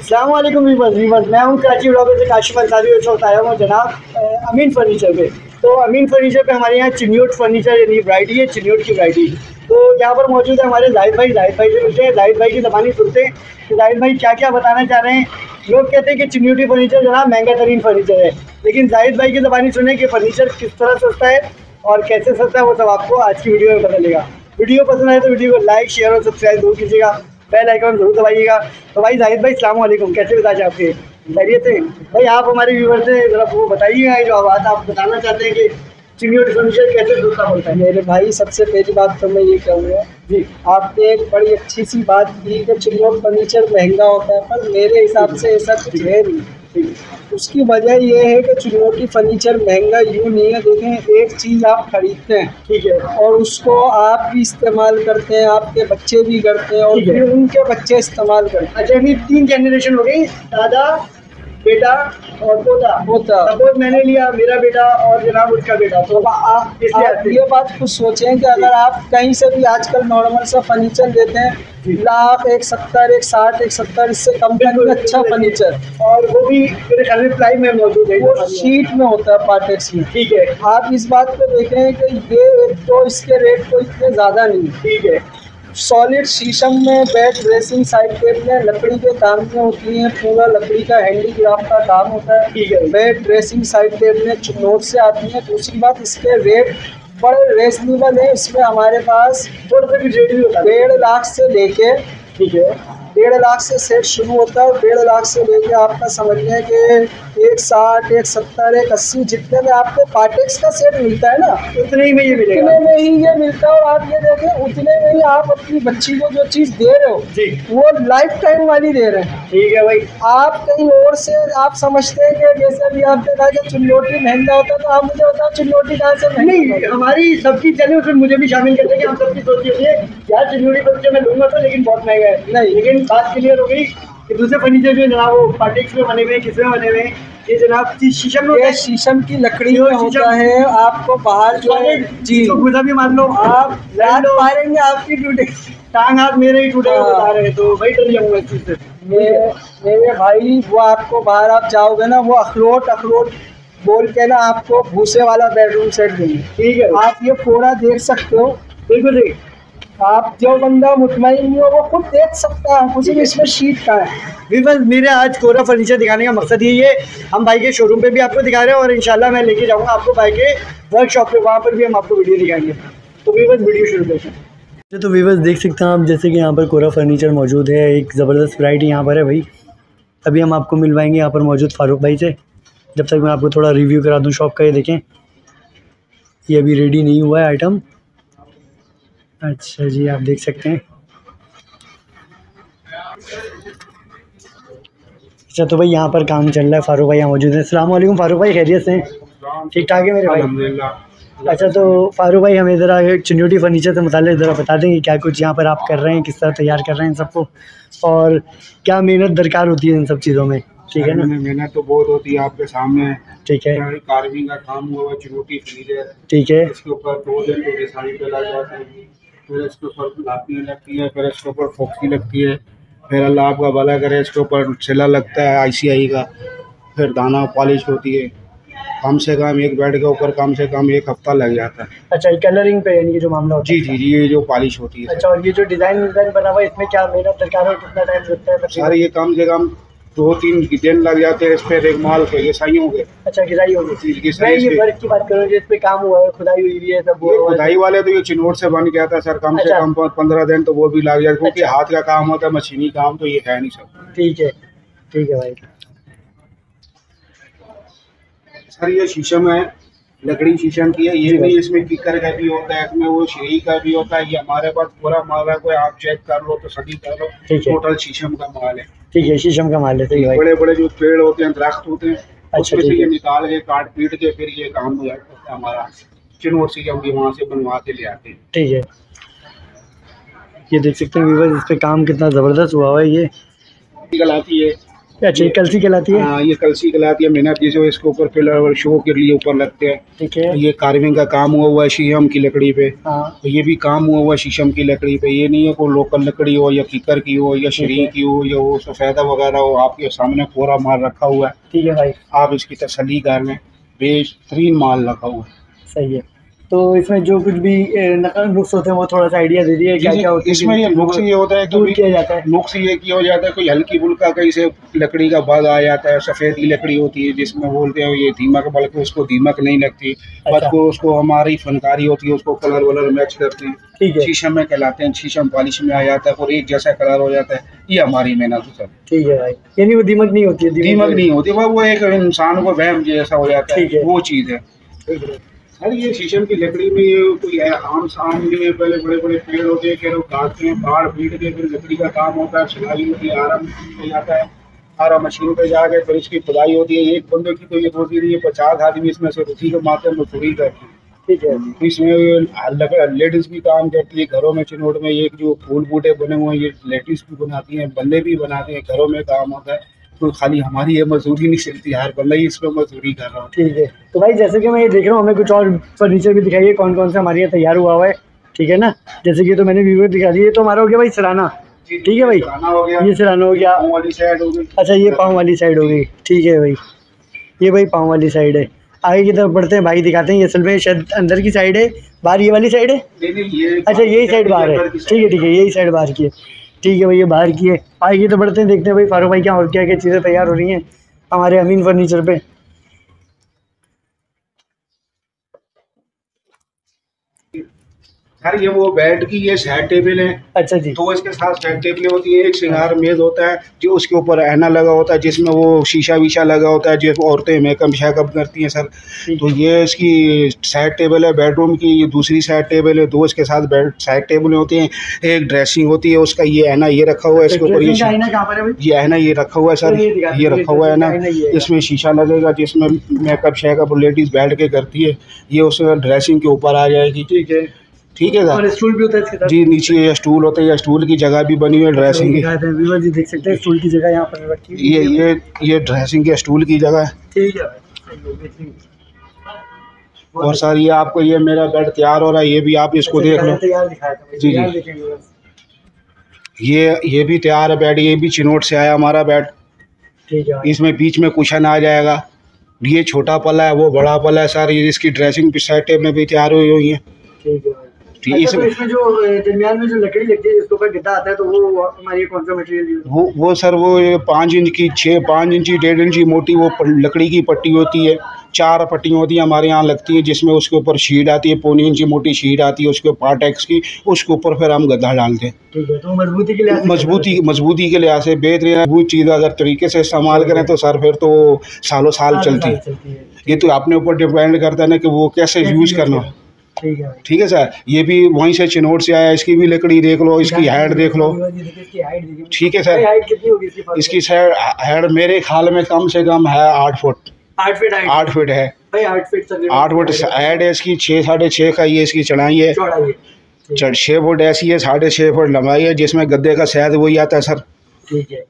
अलैक्म viewers viewers मैं हूँ Karachi blogger से काशिफ अंसारी चौथ आया हूँ जनाब अमीन फर्नीचर पे। तो अमीन फर्नीचर पे हमारे यहाँ चिन्यूट फर्नीचर यानी वराइटी है, चिन्यूट की वराइटी तो यहाँ पर मौजूद है हमारे जाहिद भाई। जाहिद भाई से मिलते हैं। जाहिद भाई की जबानी सुनते हैं। जाहिद भाई, क्या क्या बताना चाह रहे हैं? लोग कहते हैं कि चिन्यूटी फर्नीचर जनाब महँगा तरीन फर्नीचर है। लेकिन जाहिद भाई की जबानी सुने कि फर्नीचर किस तरह सस्ता है और कैसे सस्ता है वो सब आपको आज की वीडियो में पता चलेगा। वीडियो पसंद आए तो वीडियो को लाइक शेयर और सब्सक्राइब ज़रूर कीजिएगा। बेल आइकॉन ज़रूर दबाइएगा। तो भाई जाहिद भाई वालेकुम कैसे बताए आपके? खैरियत से? भाई आप हमारे व्यूवर से जरा वो बताइएगा जो आवाज़ आप बताना चाहते हैं कि चिड़ियों फर्नीचर कैसे दूसरा बोलता है? मेरे भाई सबसे पहली बात तो मैं ये कहूँगा जी। आपने एक बड़ी अच्छी सी बात की कि चिड़ियों फर्नीचर महँगा होता है पर मेरे हिसाब से ऐसा कुछ है नहीं। उसकी वजह ये है कि चुनौती फर्नीचर महँगा यूँ नहीं है देखें एक चीज़ आप खरीदते हैं ठीक है। और उसको आप भी इस्तेमाल करते हैं आपके बच्चे भी करते हैं और फिर उनके बच्चे इस्तेमाल करते हैं। अच्छा तीन जनरेशन हो गई दादा बेटा और पोता। पोता। सपोज़ मैंने लिया मेरा बेटा और जनाब उसका बेटा। तो हैं आप इसलिए ये बात खुद सोचें कि अगर आप कहीं से भी आजकल नॉर्मल सा फर्नीचर लेते हैं लाख एक सत्तर एक साठ एक सत्तर इससे कम का अच्छा फर्नीचर और वो भी मेरे ख्याल में प्लाई में मौजूद है। वो शीट में होता है पार्टेक्स में। ठीक है। आप इस बात को देखें कि ये तो इसके रेट तो इतने ज़्यादा नहीं है। ठीक है। सॉलिड शीशम में बेड ड्रेसिंग साइड टेप में लकड़ी के काम में होती है पूरा लकड़ी का हैंडीक्राफ्ट का काम होता है। ठीक है। बेड ड्रेसिंग साइड टेप में नोट से आती है। दूसरी बात इसके रेट बड़े रेजनेबल है। इसमें हमारे पास। डेढ़ लाख से लेके ठीक है। डेढ़ लाख से सेट शुरू होता है और डेढ़ लाख से लेके आपका समझ लें कि एक साठ एक सत्तर एक अस्सी जितने में आपको पार्टेक्स का सेट मिलता है ना? उतने ही में ये मिलेगा। उतने में ही ये मिलता है और आप ये देखें उतने में ही आप अपनी बच्ची को जो चीज़ दे रहे हो जी। वो लाइफ टाइम वाली दे रहे हैं। ठीक है भाई। आप कहीं और से आप समझते हैं कि जैसे अभी आपने कहा कि चुल्लोटी महँगा होता है तो आप मुझे बताओ चुल्लोटी कहाँ से नहीं हमारी सबकी चले उसमें मुझे भी शामिल करते हैं कि हम सबकी सोचती है यार चिन्होड़ी फर्नीचर मैं लूँगा तो लेकिन बहुत महँगा है। नहीं। लेकिन बात क्लियर हो गई कि दूसरे फर्नीचर जो जनाब वो पार्टिक्स में बने हुए हैं किसमें बने हुए हैं? ये जनाब शीशम में ये शीशम की लकड़ी में होता है आपको बाहर जो है जी। तो गुदा भी मान लो। आप रात लो मारेंगे आपकी ड्यूटी टांग हाथ मेरे ही टूटे हाँ। बता रहे हैं तो भाई डर जाऊँगा इस चीज़ से। मेरे मेरे भाई वो आपको बाहर आप जाओगे ना वो अखरोट अखरोट बोल के ना आपको भूसे वाला बेडरूम सेट देंगे। ठीक है। आप ये पूरा देख सकते हो। बिल्कुल ठीक। आप जो बंदा मुतमईन नहीं हो वो खुद देख सकता है कुछ भी इसमें शीट का है। विवल मेरे आज कोरा फर्नीचर दिखाने का मकसद यही है। हम भाई के शोरूम पे भी आपको दिखा रहे हैं और इंशाल्लाह मैं लेके जाऊँगा आपको भाई के वर्कशॉप पे वहाँ पर भी हम आपको वीडियो दिखाएँगे। तो विवल वीडियो शुरू करते हैं। तो वीवर्स देख सकते हैं आप जैसे कि यहाँ पर कोरा फर्नीचर मौजूद है एक ज़बरदस्त वैरायटी यहाँ पर है भाई। अभी हम आपको मिलवाएँगे यहाँ पर मौजूद फारूक भाई से। जब तक मैं आपको थोड़ा रिव्यू करा दूँ शॉप का ये देखें। ये अभी रेडी नहीं हुआ है आइटम अच्छा जी आप देख सकते हैं। अच्छा तो भाई यहाँ पर काम चल रहा है। फारूक भाई यहाँ मौजूद है। अस्सलाम फारूक भाई खैरियत से? ठीक ठाक है मेरे भाई? अच्छा तो फारूक भाई हमें ज़रा चिन्यूटी फर्नीचर से मुतालिक ज़रा बता देंगे क्या कुछ यहाँ पर आप कर रहे हैं किस तरह तैयार कर रहे हैं इन सबको? और क्या मेहनत दरकार होती है इन सब चीज़ों में? ठीक है ना? मेहनत तो बहुत होती है आपके सामने। ठीक है। कार्विंग का काम हुआ चुनौती फर्नीचर। ठीक है। इसके ऊपर दो दिन तो डिज़ाइन पे लग जाते हैं। फिर इसके ऊपर लापी लगती है फिर इसके ऊपर फोक्सी लगती है फिर अल्लाह आपका भला करे इसके ऊपर छिला लगता है आईसीआई का फिर दाना पॉलिश होती है। कम से कम एक बेड के ऊपर कम से कम एक हफ़्ता लग जाता है। अच्छा ये कलरिंग पे यानी जो मामला होता जी जी जी ये जो पॉलिश होती है। अच्छा और ये जो डिज़ाइन डिज़ाइन बना हुआ है इसमें क्या मेहनत है कितना टाइम लगता है? सारे ये कम से कम दो तीन दिन लग जाते हैं इस पर एक माल के ये सही होंगे अच्छा गिराई होगी ये वर्क की बात करूँ जिस पे काम हुआ है खुदाई हुई है सब वो खुदाई वाले तो ये चिनोट से बन गया था सर कम से अच्छा। कम पंद्रह दिन तो वो भी लग जाए क्योंकि अच्छा। हाथ का काम होता है मशीनी काम तो ये है नहीं सब। ठीक है ठीक है भाई। सर ये शीशम है लकड़ी शीशम की है ये भी इसमें किकर का भी होता है इसमें वो श्री का भी होता है ये हमारे पास पूरा माल है कोई आप चेक कर लो तो सभी कर लो टोटल शीशम का माल है। ठीक है शीशम का माल लेते हैं बड़े बड़े जो पेड़ होते हैं दरख्त होते हैं अच्छा, ठीक ये है। निकाल के काट पीट के फिर ये काम हो जाता है हमारा चिनोट से की वहाँ से बनवा के ले आते हैं। ठीक है। ये देख सकते हैं व्यूवर्स इस पे काम कितना ज़बरदस्त हुआ हुआ है ये। निकल आती है। अच्छा ये कलसी कहलाती है? हाँ ये कलसी कहलाती है मिनट जैसे इसके ऊपर पिलर और शो के लिए ऊपर लगते हैं। ठीक है। ये कार्विंग का काम हुआ हुआ है शीशम की लकड़ी पे। हाँ। तो ये भी काम हुआ हुआ है शीशम की लकड़ी पे। ये नहीं है कोई लोकल लकड़ी हो या कीकर की हो या शरी की हो या वो सफ़ेदा वगैरह हो आपके सामने पूरा माल रखा हुआ है। ठीक है भाई। आप इसकी तसली कर लें। बेहतरीन माल रखा हुआ है। सही है। तो इसमें जो कुछ भी नकल नुक्स होते हैं वो थोड़ा सा आइडिया दे दिए क्या क्या होता है इसमें ये नुक्स ये होता है दूर किया जाता है। नुक्स ये किया हो जाता है कोई हल्की फुल्का कहीं से लकड़ी का बग आ जाता है सफ़ेद की लकड़ी होती है जिसमें बोलते हैं ये दीमक बल्कि उसको दीमक नहीं लगती अच्छा। उसको हमारी फनकारी होती है उसको कलर वलर मैच करते हैं। ठीक है। शीशम में कहलाते हैं शीशम पॉलिश में आ जाता है और एक जैसा कलर हो जाता है ये हमारी मेहनत है सर। ठीक है भाई। यानी वो दीमक नहीं होती है दीमक नहीं होती। वो एक इंसान को वहम जैसा हो जाता है। वो चीज़ है। सर ये शीशम की लकड़ी में ये कोई है आम साम के पहले बड़े बड़े पेड़ होते हैं फिर वो काटते हैं बाढ़ पीट के फिर लकड़ी का काम होता है सिलाई होती है आराम पे जाता है आराम मशीन पे जाके फिर इसकी खुदाई होती है एक बंदे की तो ये होती रही है पचास आदमी इसमें से उसी के माथे में चोरी करती है। ठीक है। इसमें लेडीज़ भी काम करती है घरों में चिनोट में ये जो फूल बूटे बने हुए हैं ये लेडीज़ भी बनाती हैं बंदे भी बनाते हैं घरों में काम होता है। तो खाली हमारी ये मजदूरी नहीं चलती हर बंदा ही इसमें मजदूरी कर रहा हूँ। ठीक है। तो भाई जैसे कि मैं ये देख रहा हूँ हमें कुछ और फर्नीचर भी दिखाइए कौन कौन सा हमारे यहाँ तैयार हुआ हुआ है ठीक है ना? जैसे कि तो मैंने वीवर दिखा दिया ये तो हमारा हो गया भाई सराना ठीक है भाई? ये सिराना हो गया। वाली साइड हो गई। अच्छा ये पाँव वाली साइड हो गई ठीक है भाई। ये भाई पाँव वाली साइड है। आगे की तरफ़ बढ़ते हैं भाई दिखाते हैं ये असल में शायद अंदर की साइड है बाहर ये वाली साइड है? नहीं, नहीं, ये अच्छा यही साइड बाहर है। ठीक है ठीक है यही साइड बाहर की है। ठीक है भैया बाहर की है। आएगी तो बढ़ते हैं, देखते हैं भाई फारूक भाई क्या और क्या क्या चीज़ें तैयार हो रही हैं हमारे अमीन फर्नीचर पे। सर ये वो बेड की ये साइड टेबल है। अच्छा जी। तो इसके साथ साइड टेबलें होती है एक सिंगार मेज होता है जो उसके ऊपर ऐना लगा होता है जिसमें वो शीशा वीशा लगा होता है जो औरतें मेकअप शेकअप करती हैं सर। तो ये इसकी साइड टेबल है बेडरूम की ये दूसरी साइड टेबल है दो इसके साथ बेड साइड टेबलें होती हैं एक ड्रेसिंग होती है उसका ये ऐना ये रखा हुआ है इसके ऊपर ये ये ऐना ये रखा हुआ है सर ये रखा हुआ है ना। इसमें शीशा लगेगा जिसमें मेकअप शेकअप लेडीज़ बैठ के करती है ये उस ड्रेसिंग के ऊपर आ जाएगी। ठीक है। ठीक है और स्टूल भी होता है इसके साथ? जी नीचे ये स्टूल होता है या स्टूल की जगह भी बनी हुई है ड्रेसिंग की। दिखाते जी देख सकते हैं स्टूल की जगह यहाँ पर रखी ये ये ये ड्रेसिंग के स्टूल की जगह है। ठीक है। और सर ये आपको ये मेरा बेड तैयार हो रहा है ये भी आप इसको देख लो। भाई, जी, जी। ये ये भी तैयार है बेड ये भी चिनोट से आया हमारा बेड ठीक है इसमें बीच में कुशन आ जाएगा। ये छोटा पला है वो बड़ा पला है सर ये इसकी ड्रेसिंग साइड टेबल भी तैयार हुई हुई है। ठीक है अच्छा, तो इसमें इसमें जो दरमियान में जो लकड़ी लगती है जिसके ऊपर गद्दा आता है तो वो हमारी कौन सा मटेरियल वो वो सर वो पाँच इंच की छः पाँच इंची डेढ़ इंची मोटी वो लकड़ी की पट्टी होती है। चार पट्टियाँ होती हैं हमारे यहाँ लगती हैं जिसमें उसके ऊपर शीट आती है पौनी इंची मोटी शीट आती है उसके ऊपर पार्टेक्स की उसके ऊपर फिर हम गद्दा डालते हैं। ठीक है तो मजबूती के लिए मजबूती मजबूती के लिहाज से बेहतरीन मज़बूत चीज़ अगर तरीके से इस्तेमाल करें तो सर फिर तो सालों साल चलती है। चलती है ये तो अपने ऊपर डिपेंड करता है ना कि वो कैसे यूज़ करना ठीक है ठीक है सर ये भी वहीं से चिनोट से आया इसकी भी लकड़ी देख लो इसकी हेड देख लो। ठीक है सर। इसकी सर हाइट मेरे ख्याल में कम से कम है आठ फुट आठ फीट आठ फीट है। आठ फीट हाइट है। इसकी छः साढ़े छः का ये इसकी चढ़ाई है। छः फुट ऐसी है साढ़े छः फुट लंबाई है जिसमें गद्दे का शायद वही आता है सर। ठीक है।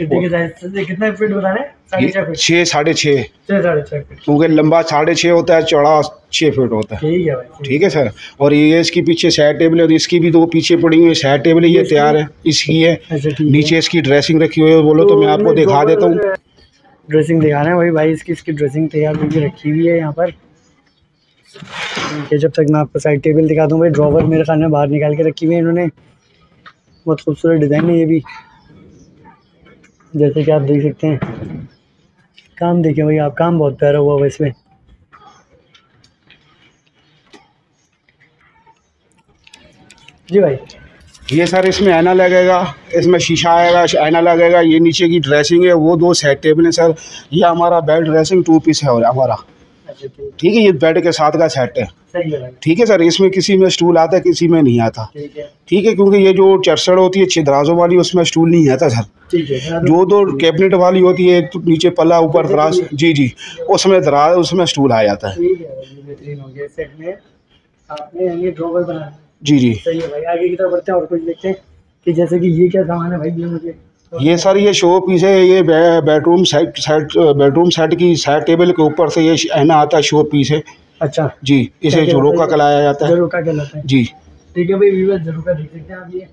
कितने फीट बता रहे साढ़े छः साढ़े क्योंकि लंबा साढ़े छः होता है चौड़ा छः फीट होता है। ठीक है भाई ठीक है सर? और ये इसकी पीछे साइड टेबल है और इसकी भी दो पीछे पड़ी हुई साइड टेबल ये तैयार है। इसकी है। अच्छा नीचे इसकी ड्रेसिंग रखी हुई है बोलो तो मैं आपको दिखा देता हूँ। ड्रेसिंग दिखा रहे हैं भाई। भाई इसकी इसकी ड्रेसिंग तैयार करके रखी हुई है यहाँ पर। जब तक मैं आपको साइड टेबल दिखा दूँ भाई ड्रॉवर मेरे ख्याल में बाहर निकाल के रखी हुई है इन्होंने। बहुत खूबसूरत डिज़ाइन है ये भी। जैसे कि आप देख सकते हैं। काम देखिए भाई, आप काम बहुत प्यारा हुआ हुआ इसमें। जी भाई। ये सर, इसमें ऐना लगेगा, इसमें शीशा आएगा ऐना लगेगा, ये नीचे की ड्रेसिंग है, वो दो सेट टेबल है सर। ये हमारा बेल्ट ड्रेसिंग टू पीस है हमारा। ठीक है ये बेड के साथ का सेट है। ठीक है सर इसमें किसी में स्टूल आता है किसी में नहीं आता। ठीक है। क्योंकि ये जो चरसड़ होती है छिद्राजों वाली उसमें स्टूल नहीं आता सर जो दो कैबिनेट वाली होती है तो नीचे पल्ला ऊपर दराज जी जी उसमें दराज उसमें स्टूल आ जाता है। जी जी। सही है भाई आगे की तरफ़ बढ़ते हैं और कुछ देखते हैं कि जैसे कि ये क्या सामान है भाई ये मुझे ये सर ये शो पीस है ये bedroom set set bedroom set की साइड टेबल के ऊपर से ये आईना आता है शो पीस है। अच्छा। जी इसे झुरोका कहलाया जाता है। ज़रूर का कहलाता है। जी। ठीक है भाई व्यूअर्स ज़रूर का देख सकते हैं आप ये?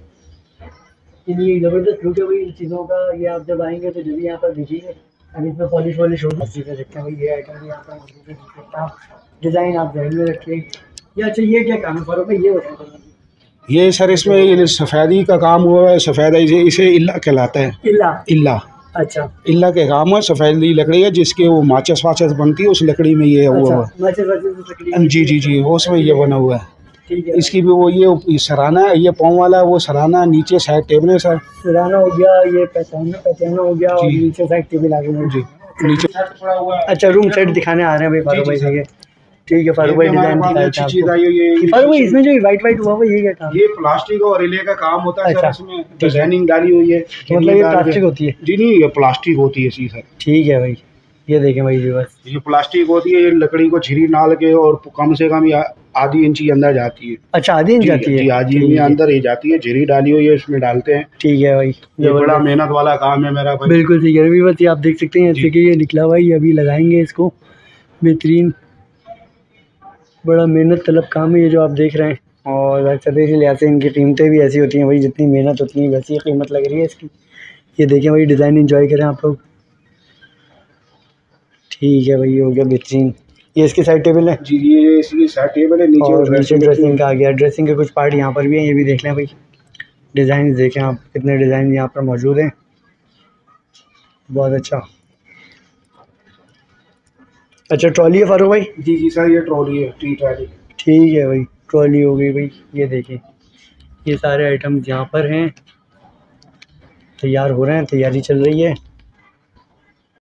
ये ज़बरदस्त लुक है भाई इन चीज़ों का। ये आप जब आएँगे तो जब यहाँ पर देखिए अब इसमें पॉलिश वॉलिश हो कर सकते हैं भाई ये आइटम भी यहाँ पर मौजूद है देख सकते हैं। आप डिज़ाइन आप जहन में रखिए। ये अच्छा ये क्या काम है? भाई ये बताओ ये सर इसमें ये सफ़ेदी का काम हुआ है सफ़ेदा इसे इसे इल्ला कहलाता है। इल्ला? इल्ला। अच्छा। इल्ला के काम है सफ़ेदी लकड़ी है जिसके वो माचस वाचस बनती है उस लकड़ी में ये हुआ अच्छा हुआ। लकड़ी है जी जी जी उसमें ये बना हुआ है। ठीक है। इसकी भी वो ये है ये पाँव वाला है वो सराहना नीचे साइड टेबल है सर। सिराना हो गया ये हो गया और नीचे साइड टेबल आ गई जी नीचे। है अच्छा रूम सेट दिखाने आ रहे हैं भाई फारूक भाई जी, से ठीक है फारूक भाई डिज़ाइन पास अच्छी चीज़ आई ये- फारूक भाई इसमें जो वाइट वाइट हुआ हुआ ये क्या काम ये प्लास्टिक और रिले का काम होता है अच्छा, सर इसमें डिज़ाइनिंग डाली हुई है मतलब ये प्लास्टिक होती है। जी नहीं ये प्लास्टिक होती है सी सर ठीक है भाई ये देखें भाई व्यूअर्स ये प्लास्टिक होती है ये लकड़ी को छिरी डाल के और कम से कम आधी इंची अंदर जाती है। अच्छा आधी इंच जाती है। आधी इंच अंदर ही जाती है झिरी डाली हुई है इसमें डालते हैं। ठीक है भाई ये बड़ा मेहनत वाला काम है मेरा भाई। बिल्कुल ठीक है आप देख सकते हैं जी। कि ये निकला भाई अभी लगाएँगे इसको बेहतरीन। बड़ा मेहनत तलब काम है ये जो आप देख रहे हैं। और अक्सर इसी लिहाज से इनकी कीमतें भी ऐसी होती हैं भाई जितनी मेहनत होती है वैसी कीमत लग रही है इसकी। ये देखें भाई डिज़ाइन इंजॉय करें आप लोग। ठीक है भाई हो गया बेहतरीन। ये इसकी साइड टेबल है? जी ये इसकी साइड टेबल है नीचे और नीचे ड्रेसिंग का आ गया। ड्रेसिंग के कुछ पार्ट यहाँ पर भी हैं ये भी देख लें भाई। डिज़ाइन देखें आप कितने डिज़ाइन यहाँ पर मौजूद हैं। बहुत अच्छा। अच्छा ट्रॉली है फारूक भाई? जी जी सर ये ट्रॉली है टी ट्रॉली ठीक है भाई ट्रॉली हो गई भाई ये देखें ये सारे आइटम यहाँ पर हैं। तैयार हो रहे हैं तैयारी चल रही है।